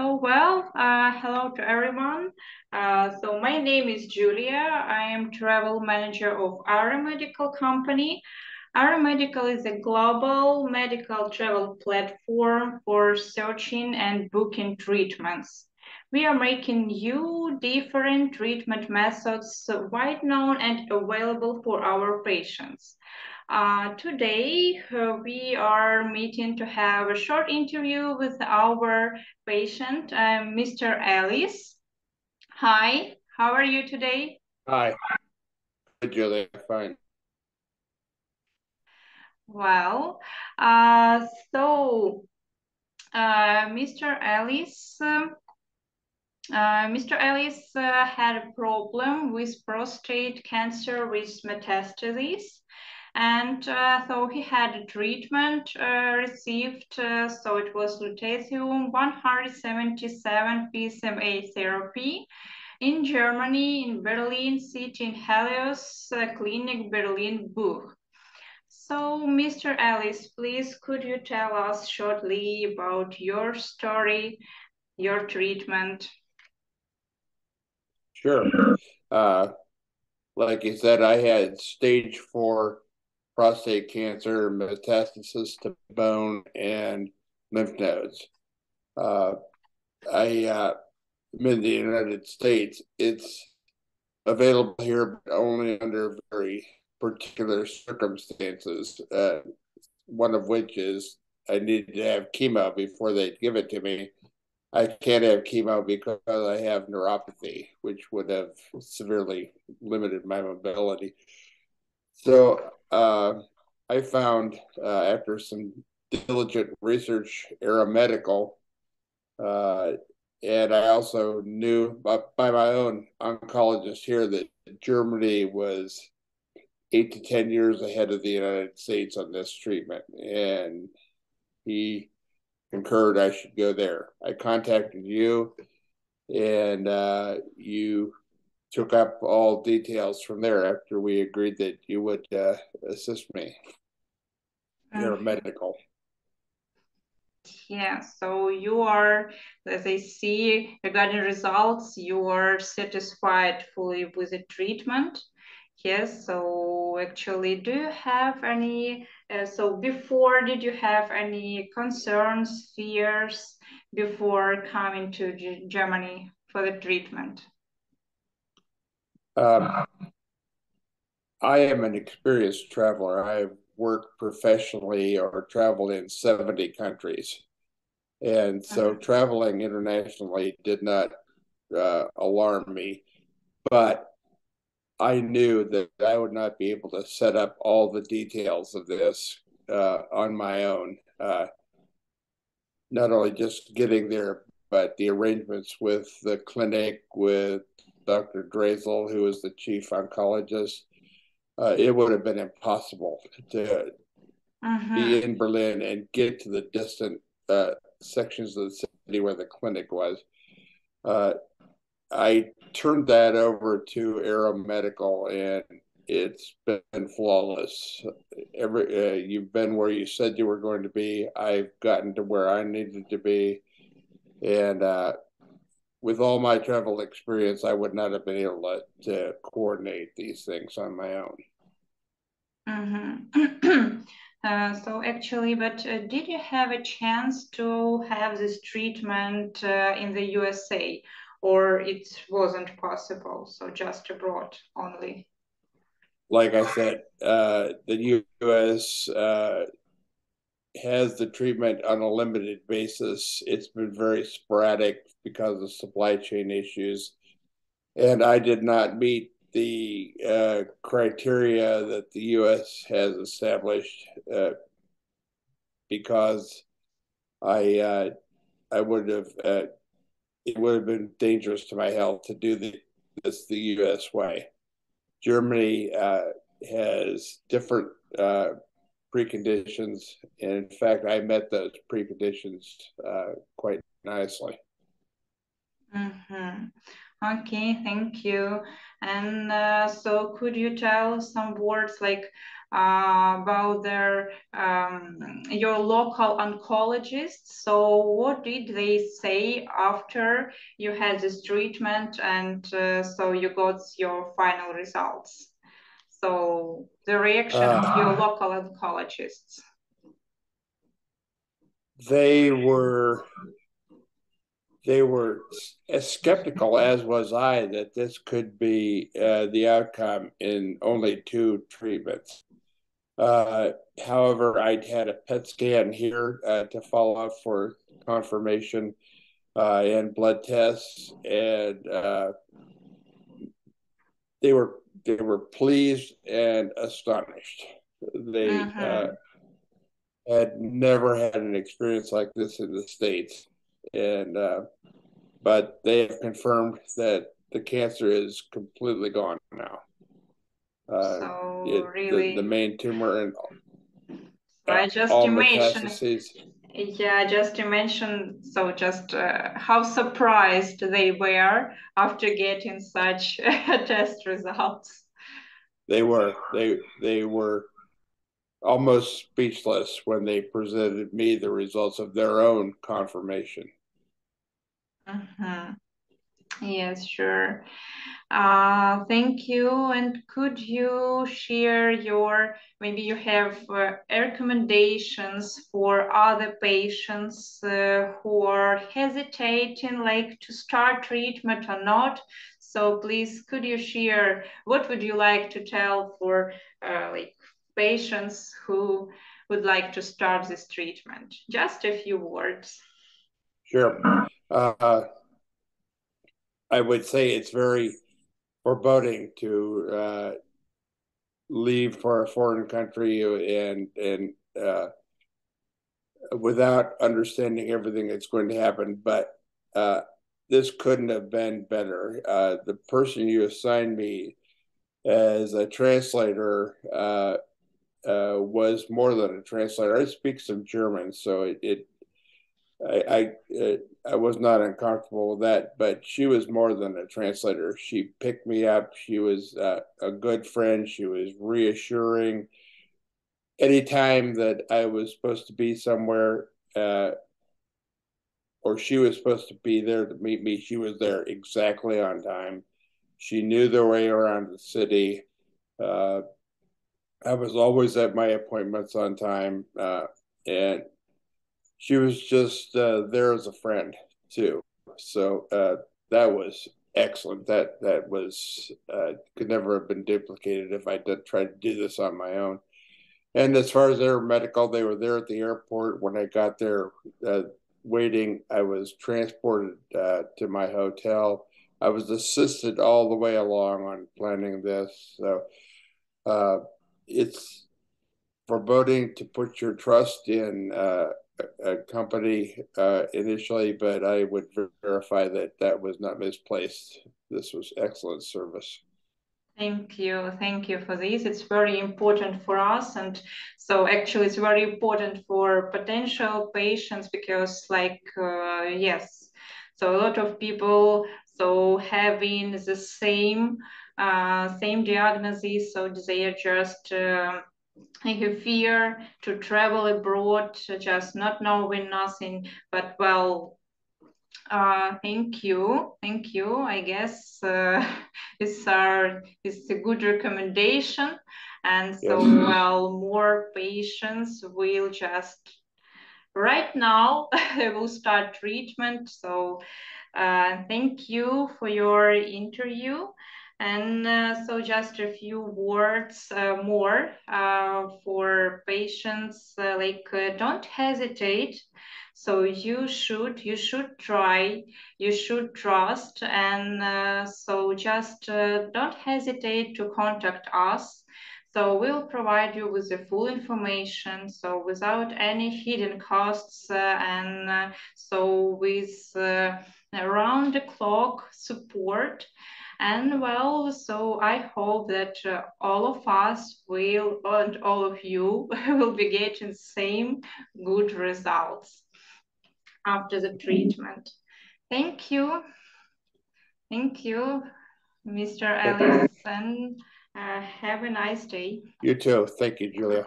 So, well, uh, hello to everyone. Uh, so, my name is Julia. I am travel manager of AiroMedical Company. AiroMedical is a global medical travel platform for searching and booking treatments. We are making new different treatment methods wide known and available for our patients. Uh, today, uh, we are meeting to have a short interview with our patient, uh, Mr. Ellis. Hi, how are you today? Hi. Good, Julia. Fine. Well, uh, so uh, Mr. Ellis, uh, Mr. Ellis uh, had a problem with prostate cancer with metastases and uh, so he had a treatment uh, received, uh, so it was lutetium 177 PSMA therapy in Germany, in Berlin, city in Helios Clinic Berlin Buch. So, Mr. Ellis, please could you tell us shortly about your story, your treatment? Sure. Uh, like you said, I had stage four prostate cancer, metastasis to bone, and lymph nodes. Uh, I uh, am in the United States. It's available here, but only under very particular circumstances. Uh, one of which is I needed to have chemo before they'd give it to me. I can't have chemo because I have neuropathy, which would have severely limited my mobility. So uh, I found uh, after some diligent research, AiroMedical, uh, and I also knew by, by my own oncologist here that Germany was eight to 10 years ahead of the United States on this treatment. And he concurred I should go there. I contacted you, and uh, you took up all details from there after we agreed that you would uh, assist me. You're medical. Yeah, so you are, as I see regarding results, you are satisfied fully with the treatment. Yes, so actually, do you have any, uh, so before, did you have any concerns, fears before coming to G Germany for the treatment? Um, I am an experienced traveler. I've worked professionally or traveled in 70 countries. And so traveling internationally did not uh, alarm me. But I knew that I would not be able to set up all the details of this uh, on my own. Uh, not only just getting there, but the arrangements with the clinic, with Dr. Dresel, who was the chief oncologist, uh, it would have been impossible to uh-huh. be in Berlin and get to the distant uh, sections of the city where the clinic was. Uh, I turned that over to AiroMedical, and it's been flawless. Every uh, you've been where you said you were going to be. I've gotten to where I needed to be, and uh, with all my travel experience, I would not have been able to, to coordinate these things on my own. Mm-hmm. uh, so actually, but uh, did you have a chance to have this treatment uh, in the USA, or it wasn't possible? So just abroad only. Like I said, uh, the U.S uh, has the treatment on a limited basis. It's been very sporadic because of supply chain issues. And I did not meet the uh, criteria that the U.S. has established uh, because I uh, I would have uh, it would have been dangerous to my health to do the, this the U.S. way. Germany uh, has different uh, preconditions. And in fact, I met those preconditions uh, quite nicely. Mm-hmm. Okay, thank you. And uh, so, could you tell some words like uh, about their um, your local oncologist. So what did they say after you had this treatment and uh, so you got your final results? So the reaction uh, of your local oncologists. They were they were as skeptical as was I that this could be uh, the outcome in only two treatments. Uh, however, I had a PET scan here uh, to follow up for confirmation uh, and blood tests, and uh, they were they were pleased and astonished. They uh-huh. had never had an experience like this in the states, and but they have confirmed that the cancer is completely gone now. Uh, so it, really, the, the, main tumor and I just metastases. Yeah, just to mention, so just uh, how surprised they were after getting such test results. They were. They they were almost speechless when they presented me the results of their own confirmation. Mm-hmm. Yes, sure. Uh, thank you. And could you share your, maybe you have uh, recommendations for other patients uh, who are hesitating like to start treatment or not? So please, could you share, what would you like to tell for uh, like patients who would like to start this treatment? Just a few words. Sure. I would say it's very foreboding to uh, leave for a foreign country and and uh, without understanding everything that's going to happen. But uh, this couldn't have been better. Uh, the person you assigned me as a translator uh, uh, was more than a translator. I speak some German, so it, it I I, I was not uncomfortable with that, but she was more than a translator. She picked me up. She was uh, a good friend. She was reassuring. Anytime that I was supposed to be somewhere, uh, or she was supposed to be there to meet me, she was there exactly on time. She knew the way around the city. Uh, I was always at my appointments on time, uh, and she was just uh, there as a friend too. So uh, that was excellent. That that was uh, could never have been duplicated if I did try to do this on my own. And as far as their medical, they were there at the airport when I got there. Uh, waiting, I was transported uh, to my hotel. I was assisted all the way along on planning this. So uh, it's foreboding to put your trust in a company uh, initially, but I would verify that that was not misplaced. This was excellent service. Thank you. Thank you for this. It's very important for us. And so actually it's very important for potential patients because like, uh, yes, so a lot of people, so having the same, uh, same diagnosis, so they are just, uh, I have fear to travel abroad, just not knowing nothing. But well, uh, thank you, thank you. I guess uh, it's our it's a good recommendation, and so yes. well, more patients will just right now they will start treatment. So uh, thank you for your interview. And uh, so just a few words uh, more uh, for patients, uh, like uh, don't hesitate. So you should, you should try, you should trust. And uh, so just don't hesitate to contact us. So we'll provide you with the full information, so without any hidden costs, and so with around the clock support. And well, so I hope that uh, all of us will, and all of you will be getting same good results after the treatment. Thank you. Thank you, Mr. Ellison. Uh, have a nice day. You too. Thank you, Julia.